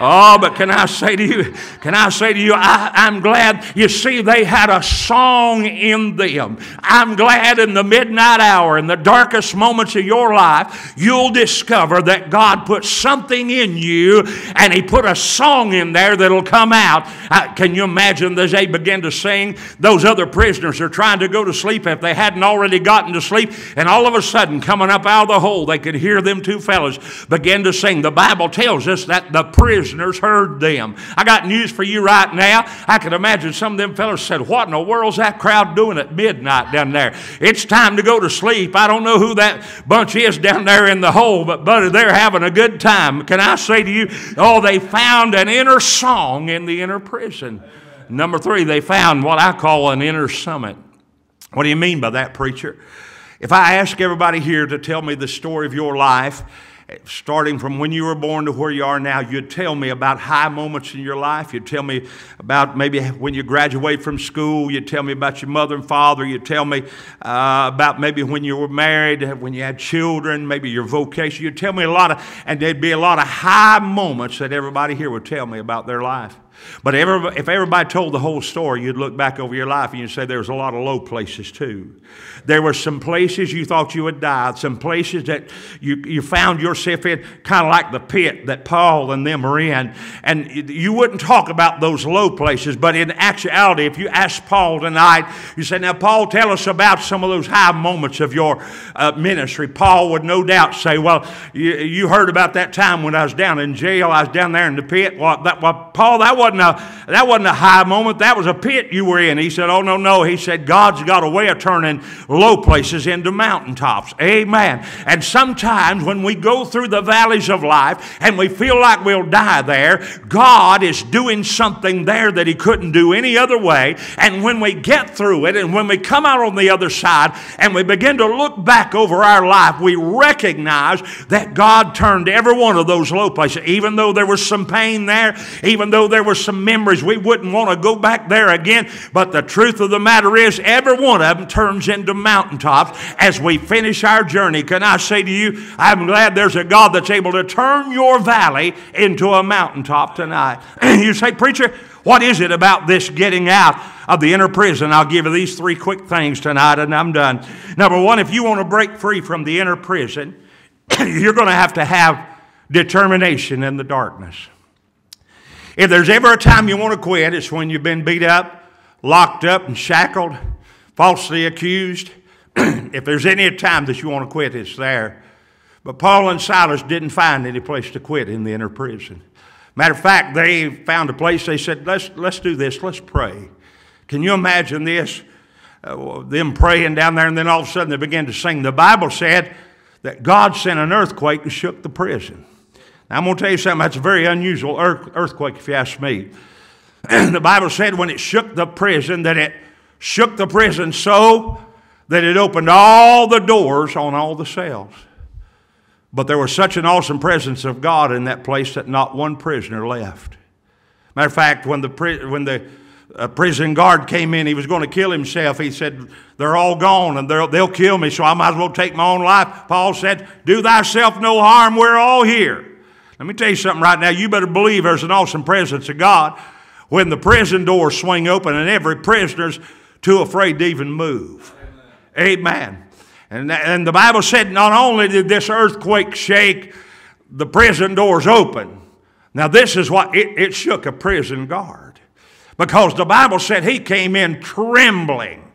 Oh, but can I say to you, can I say to you, I, I'm glad you see they had a song in them. I'm glad in the midnight hour, in the darkest moments of your life, you'll discover that God put something in you and He put a song in there that'll come out. Uh, can you imagine as they begin to sing? Those other prisoners are trying to go to sleep if they hadn't already gotten to sleep, and all of a sudden, coming up out of the hole, they could hear them two fellows begin to sing. The Bible tells us that the prisoners heard them. I got news for you right now. I can imagine some of them fellows said, What in the world's that crowd doing at midnight down there? It's time to go to sleep. I don't know who that bunch is down there in the hole, but buddy, they're having a good time. Can I say to you, oh, they found an inner song in the inner prison. Number three, they found what I call an inner summit. What do you mean by that, preacher? If I ask everybody here to tell me the story of your life, starting from when you were born to where you are now, you'd tell me about high moments in your life. You'd tell me about maybe when you graduate from school. You'd tell me about your mother and father. You'd tell me uh, about maybe when you were married, when you had children, maybe your vocation. You'd tell me a lot of, and there'd be a lot of high moments that everybody here would tell me about their life. But if everybody told the whole story, you'd look back over your life and you'd say there was a lot of low places too. There were some places you thought you would die, some places that you, you found yourself in, kind of like the pit that Paul and them were in. And you wouldn't talk about those low places, but in actuality, if you ask Paul tonight, you say, Now, Paul, tell us about some of those high moments of your uh, ministry. Paul would no doubt say, Well, you, you, heard about that time when I was down in jail, I was down there in the pit. Well, that, well Paul, that wasn't, a, that wasn't a high moment, that was a pit you were in. He said, Oh, no, no. He said, God's got a way of turning low places into mountaintops. Amen. And sometimes when we go through the valleys of life and we feel like we'll die there, God is doing something there that He couldn't do any other way. And when we get through it and when we come out on the other side and we begin to look back over our life, we recognize that God turned every one of those low places. Even though there was some pain there, even though there were some memories, we wouldn't want to go back there again. But the truth of the matter is, every one of them turns into mountaintops as we finish our journey. Can I say to you, I'm glad there's a God that's able to turn your valley into a mountaintop tonight. you say, Preacher, what is it about this getting out of the inner prison? I'll give you these three quick things tonight and I'm done. Number one, if you want to break free from the inner prison, you're going to have to have determination in the darkness. If there's ever a time you want to quit, it's when you've been beat up, locked up, and shackled falsely accused. if there's any time that you want to quit, it's there. But Paul and Silas didn't find any place to quit in the inner prison. Matter of fact, they found a place, they said, let's, let's do this, let's pray. Can you imagine this? Uh, them praying down there, and then all of a sudden they began to sing. The Bible said that God sent an earthquake and shook the prison. Now, I'm going to tell you something, that's a very unusual earthquake, if you ask me. the Bible said when it shook the prison that it shook the prison so that it opened all the doors on all the cells. But there was such an awesome presence of God in that place that not one prisoner left. Matter of fact, when the, when the uh, prison guard came in, he was going to kill himself. He said, They're all gone and they'll kill me, so I might as well take my own life. Paul said, Do thyself no harm, we're all here. Let me tell you something right now. You better believe there's an awesome presence of God when the prison doors swing open and every prisoner's too afraid to even move. Amen. And, and the Bible said not only did this earthquake shake the prison doors open, now this is what it, it shook a prison guard. Because the Bible said he came in trembling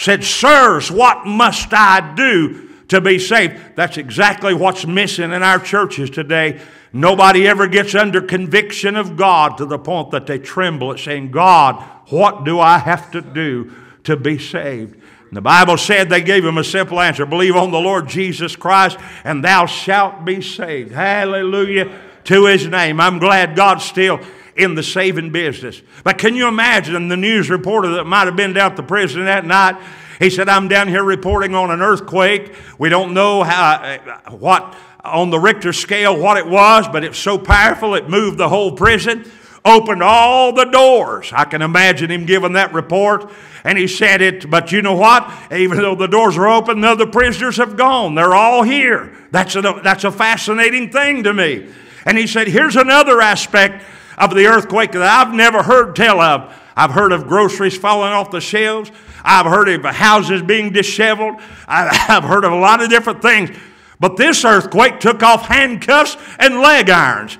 said, Sirs, what must I do to be saved? That's exactly what's missing in our churches today. Nobody ever gets under conviction of God to the point that they tremble at saying, God, what do I have to do to be saved? And the Bible said they gave him a simple answer believe on the Lord Jesus Christ, and thou shalt be saved. Hallelujah to his name. I'm glad God's still in the saving business. But can you imagine the news reporter that might have been down at the prison that night? He said, I'm down here reporting on an earthquake. We don't know how, what on the Richter scale what it was, but it's so powerful it moved the whole prison, opened all the doors. I can imagine him giving that report. And he said it, but you know what? Even though the doors are open, the other prisoners have gone. They're all here. That's a, that's a fascinating thing to me. And he said, here's another aspect of the earthquake that I've never heard tell of. I've heard of groceries falling off the shelves. I've heard of houses being disheveled. I've heard of a lot of different things. But this earthquake took off handcuffs and leg irons.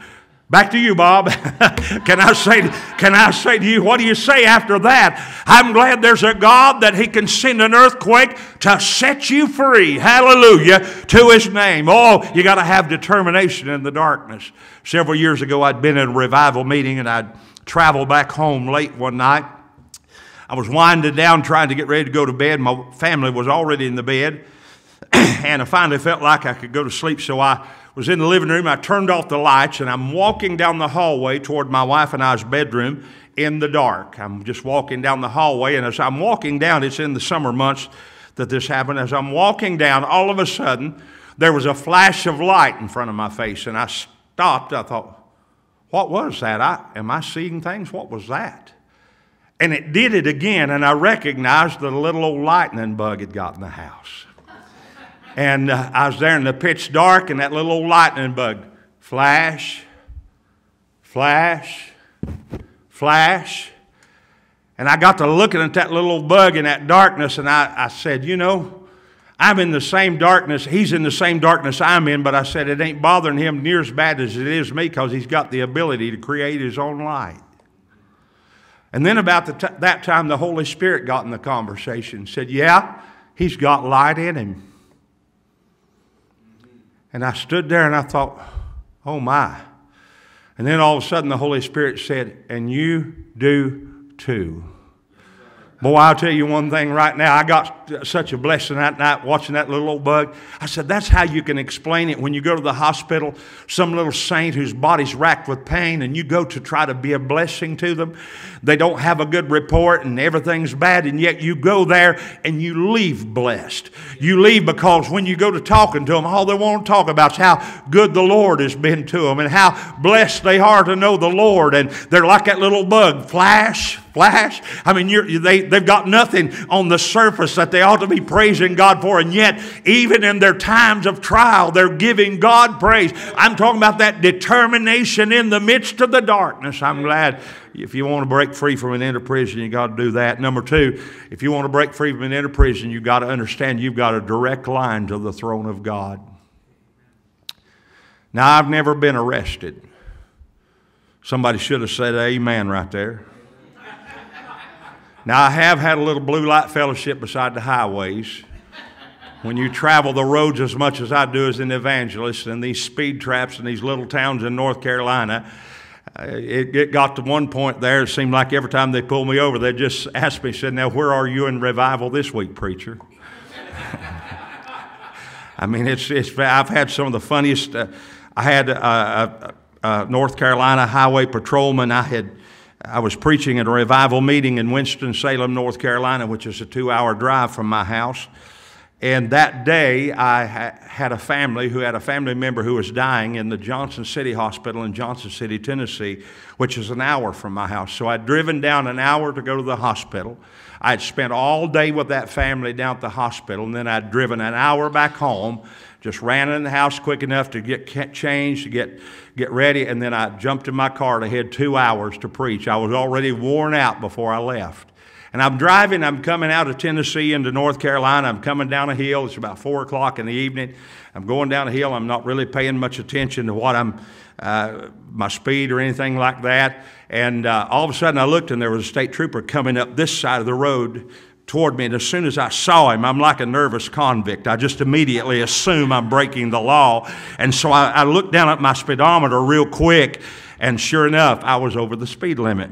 Back to you, Bob. can I say can I say to you, what do you say after that? I'm glad there's a God that He can send an earthquake to set you free. Hallelujah to His name. Oh, you got to have determination in the darkness. Several years ago, I'd been at a revival meeting and I'd traveled back home late one night. I was winding down trying to get ready to go to bed. My family was already in the bed. and I finally felt like I could go to sleep, so I was in the living room. I turned off the lights, and I'm walking down the hallway toward my wife and I's bedroom in the dark. I'm just walking down the hallway, and as I'm walking down, it's in the summer months that this happened. As I'm walking down, all of a sudden, there was a flash of light in front of my face, and I stopped. I thought, what was that? I, am I seeing things? What was that? And it did it again, and I recognized that a little old lightning bug had got in the house. And uh, I was there in the pitch dark, and that little old lightning bug flash, flash, flash. And I got to looking at that little old bug in that darkness, and I, I said, You know, I'm in the same darkness. He's in the same darkness I'm in, but I said it ain't bothering him near as bad as it is me because he's got the ability to create his own light. And then about the t- that time, the Holy Spirit got in the conversation. And said, "Yeah, he's got light in him." And I stood there and I thought, oh my. And then all of a sudden the Holy Spirit said, and you do too. Boy, I'll tell you one thing right now. I got such a blessing that night watching that little old bug. I said, that's how you can explain it when you go to the hospital, some little saint whose body's racked with pain, and you go to try to be a blessing to them. They don't have a good report and everything's bad, and yet you go there and you leave blessed. You leave because when you go to talking to them, all they want to talk about is how good the Lord has been to them and how blessed they are to know the Lord. And they're like that little bug, flash, flash. I mean, they, they've got nothing on the surface that they ought to be praising God for. And yet, even in their times of trial, they're giving God praise. I'm talking about that determination in the midst of the darkness. I'm glad if you want to break free from an inner prison, you got to do that. Number two, if you want to break free from an inner prison, you've got to understand you've got a direct line to the throne of God. Now, I've never been arrested. Somebody should have said amen right there. Now, I have had a little blue light fellowship beside the highways. When you travel the roads as much as I do as an evangelist and these speed traps in these little towns in North Carolina, uh, it, it, got to one point there, it seemed like every time they pulled me over, they just asked me, said, Now, where are you in revival this week, preacher? I mean, it's, it's, I've had some of the funniest. Uh, I had a, a, a North Carolina highway patrolman. I had I was preaching at a revival meeting in Winston-Salem, North Carolina, which is a two hour drive from my house. And that day, I ha- had a family who had a family member who was dying in the Johnson City Hospital in Johnson City, Tennessee, which is an hour from my house. So I'd driven down an hour to go to the hospital. I'd spent all day with that family down at the hospital, and then I'd driven an hour back home just ran in the house quick enough to get changed, to get, get ready, and then I jumped in my car to head two hours to preach. I was already worn out before I left. And I'm driving, I'm coming out of Tennessee into North Carolina. I'm coming down a hill. It's about 4 o'clock in the evening. I'm going down a hill. I'm not really paying much attention to what I'm, uh, my speed or anything like that. And uh, all of a sudden I looked and there was a state trooper coming up this side of the road toward me, and as soon as I saw him, I'm like a nervous convict. I just immediately assume I'm breaking the law. And so I, I looked down at my speedometer real quick, and sure enough, I was over the speed limit.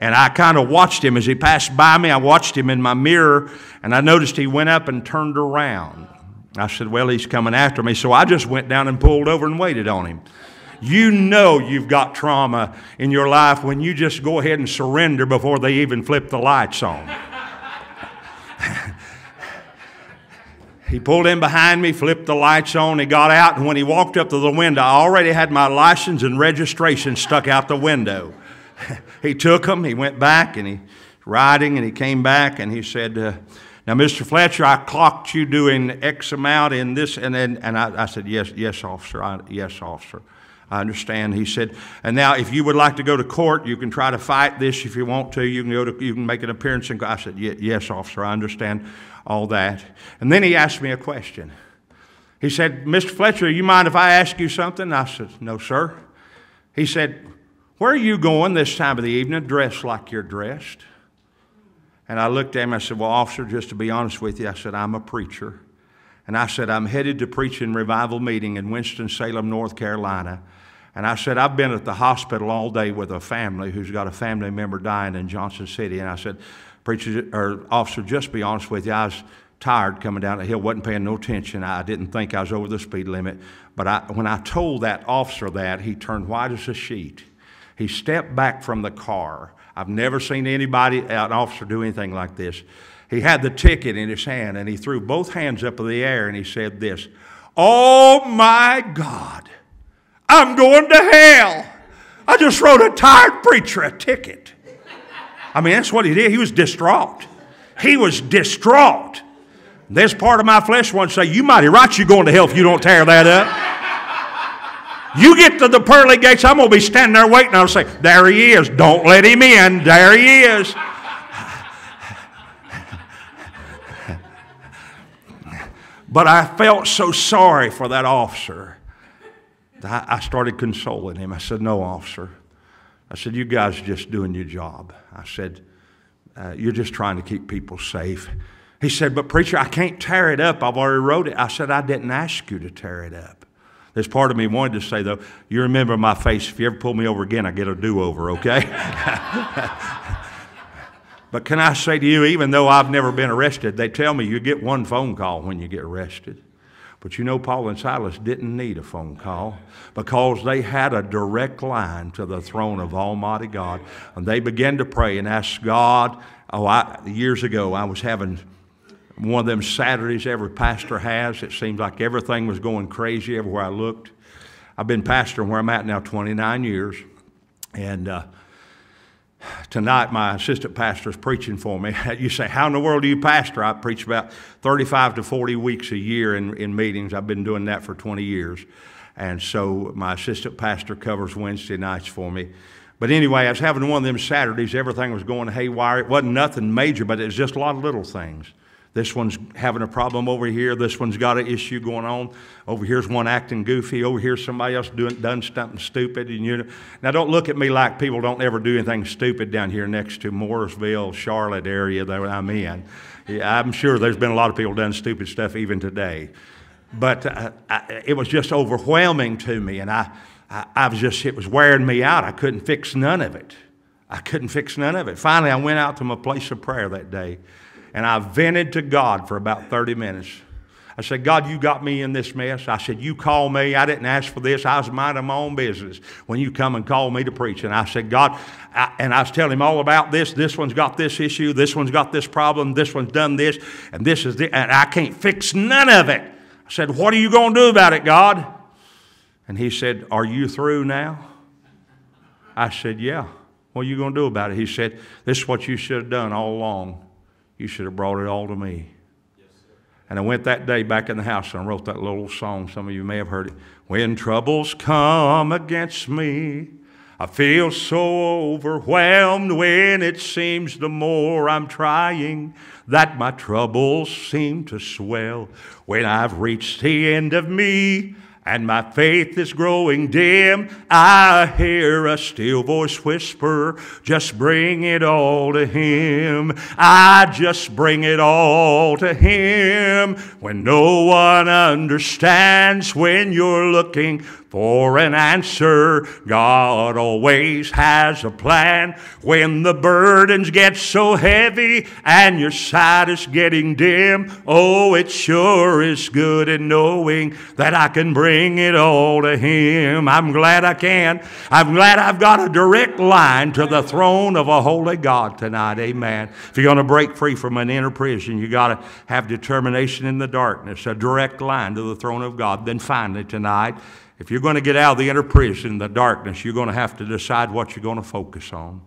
And I kind of watched him as he passed by me. I watched him in my mirror, and I noticed he went up and turned around. I said, Well, he's coming after me. So I just went down and pulled over and waited on him. You know you've got trauma in your life when you just go ahead and surrender before they even flip the lights on. He pulled in behind me, flipped the lights on, he got out, and when he walked up to the window, I already had my license and registration stuck out the window. he took them, he went back, and he riding, and he came back, and he said, uh, "Now, Mr. Fletcher, I clocked you doing X amount in this," and then, and I, I said, "Yes, yes, officer, I, yes, officer." I understand. He said, and now if you would like to go to court, you can try to fight this if you want to. You can go to, you can make an appearance. And I said, yes, officer, I understand all that. And then he asked me a question. He said, Mr. Fletcher, you mind if I ask you something? I said, no, sir. He said, where are you going this time of the evening dressed like you're dressed? And I looked at him, I said, well, officer, just to be honest with you, I said, I'm a preacher. And I said, I'm headed to preach in revival meeting in Winston-Salem, North Carolina. And I said, I've been at the hospital all day with a family who's got a family member dying in Johnson City. And I said, Preacher, or officer, just be honest with you, I was tired coming down the hill, wasn't paying no attention. I didn't think I was over the speed limit. But I, when I told that officer that, he turned white as a sheet. He stepped back from the car. I've never seen anybody, an officer, do anything like this. He had the ticket in his hand and he threw both hands up in the air and he said this Oh my God. I'm going to hell. I just wrote a tired preacher a ticket. I mean, that's what he did. He was distraught. He was distraught. This part of my flesh wants to say, You mighty right, you're going to hell if you don't tear that up. You get to the pearly gates, I'm going to be standing there waiting. I'll say, There he is. Don't let him in. There he is. but I felt so sorry for that officer I started consoling him. I said, No, officer. I said, You guys are just doing your job. I said, uh, You're just trying to keep people safe. He said, But preacher, I can't tear it up. I've already wrote it. I said, I didn't ask you to tear it up. There's part of me wanted to say, though, you remember my face. If you ever pull me over again, I get a do over, okay? but can I say to you, even though I've never been arrested, they tell me you get one phone call when you get arrested. But you know, Paul and Silas didn't need a phone call because they had a direct line to the throne of Almighty God. And they began to pray and ask God. Oh, I, years ago, I was having one of them Saturdays every pastor has. It seemed like everything was going crazy everywhere I looked. I've been pastoring where I'm at now 29 years. And uh, Tonight, my assistant pastor is preaching for me. You say, How in the world do you pastor? I preach about 35 to 40 weeks a year in, in meetings. I've been doing that for 20 years. And so my assistant pastor covers Wednesday nights for me. But anyway, I was having one of them Saturdays. Everything was going haywire. It wasn't nothing major, but it was just a lot of little things. This one's having a problem over here. This one's got an issue going on. Over here's one acting goofy. Over here's somebody else doing done something stupid. And you now don't look at me like people don't ever do anything stupid down here next to Mooresville, Charlotte area that I'm in. I'm sure there's been a lot of people done stupid stuff even today, but uh, I, it was just overwhelming to me, and I, I, I was just it was wearing me out. I couldn't fix none of it. I couldn't fix none of it. Finally, I went out to my place of prayer that day and I vented to God for about 30 minutes. I said, God, you got me in this mess. I said, You call me. I didn't ask for this. I was minding my own business when you come and call me to preach. And I said, God, I, and I was telling him all about this. This one's got this issue. This one's got this problem. This one's done this. And this is the, and I can't fix none of it. I said, What are you going to do about it, God? And he said, Are you through now? I said, Yeah. What are you going to do about it? He said, This is what you should have done all along. You should have brought it all to me. and I went that day back in the house and I wrote that little song. Some of you may have heard it. When troubles come against me, I feel so overwhelmed when it seems the more I'm trying that my troubles seem to swell. When I've reached the end of me and my faith is growing dim, I hear a still voice whisper, just bring it all to Him. I just bring it all to Him. When no one understands, when you're looking for an answer. God always has a plan. When the burdens get so heavy and your sight is getting dim, oh, it sure is good in knowing that I can bring it all to Him. I'm glad I can. I'm glad I've got a direct line to the throne of a holy God tonight. Amen. If you're going to break free from an inner prison, you got to have determination in the darkness, a direct line to the throne of God. Then finally tonight, if you're going to get out of the inner prison, the darkness, you're going to have to decide what you're going to focus on.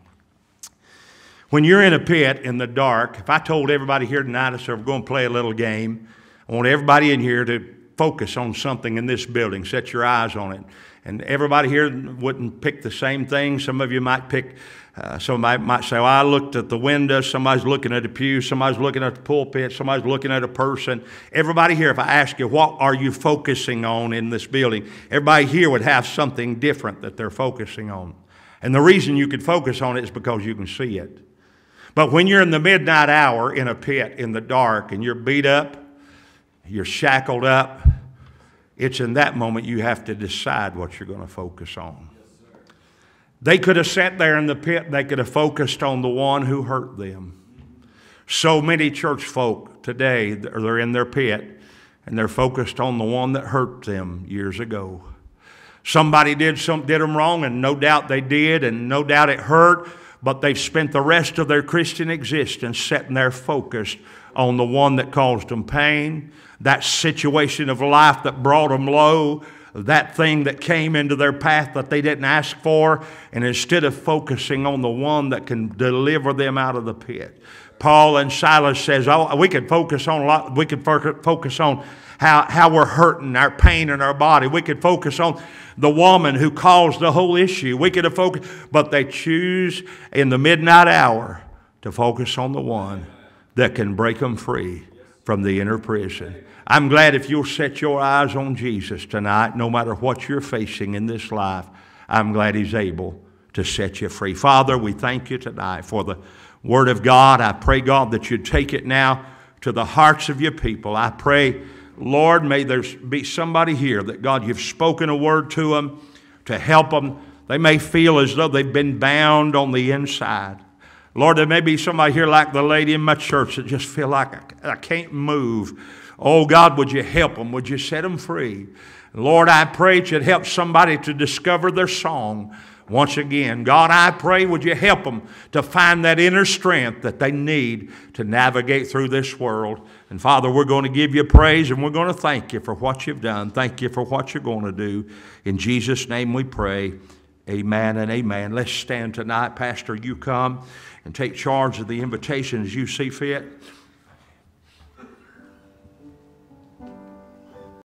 When you're in a pit in the dark, if I told everybody here tonight, I said, we're going to play a little game, I want everybody in here to focus on something in this building, set your eyes on it. And everybody here wouldn't pick the same thing. Some of you might pick uh, somebody might say, well, I looked at the window, somebody's looking at a pew, somebody's looking at the pulpit, somebody's looking at a person. Everybody here, if I ask you, what are you focusing on in this building? Everybody here would have something different that they're focusing on. And the reason you could focus on it is because you can see it. But when you're in the midnight hour in a pit in the dark and you're beat up, you're shackled up, it's in that moment you have to decide what you're going to focus on. They could have sat there in the pit, they could have focused on the one who hurt them. So many church folk today, they're in their pit and they're focused on the one that hurt them years ago. Somebody did, some, did them wrong, and no doubt they did, and no doubt it hurt, but they've spent the rest of their Christian existence sitting there focused on the one that caused them pain, that situation of life that brought them low, that thing that came into their path that they didn't ask for, and instead of focusing on the one that can deliver them out of the pit. Paul and Silas says, oh, we could focus on a lot, we could focus on how, how we're hurting, our pain in our body. We could focus on the woman who caused the whole issue. We could have focused, but they choose in the midnight hour to focus on the one that can break them free from the inner prison. I'm glad if you'll set your eyes on Jesus tonight, no matter what you're facing in this life, I'm glad He's able to set you free. Father, we thank you tonight for the Word of God. I pray, God, that you'd take it now to the hearts of your people. I pray, Lord, may there be somebody here that, God, you've spoken a word to them to help them. They may feel as though they've been bound on the inside. Lord, there may be somebody here like the lady in my church that just feel like I, I can't move. Oh, God, would you help them? Would you set them free? Lord, I pray that you'd help somebody to discover their song once again. God, I pray, would you help them to find that inner strength that they need to navigate through this world. And Father, we're going to give you praise and we're going to thank you for what you've done. Thank you for what you're going to do. In Jesus' name we pray. Amen and amen. Let's stand tonight. Pastor, you come and take charge of the invitation as you see fit.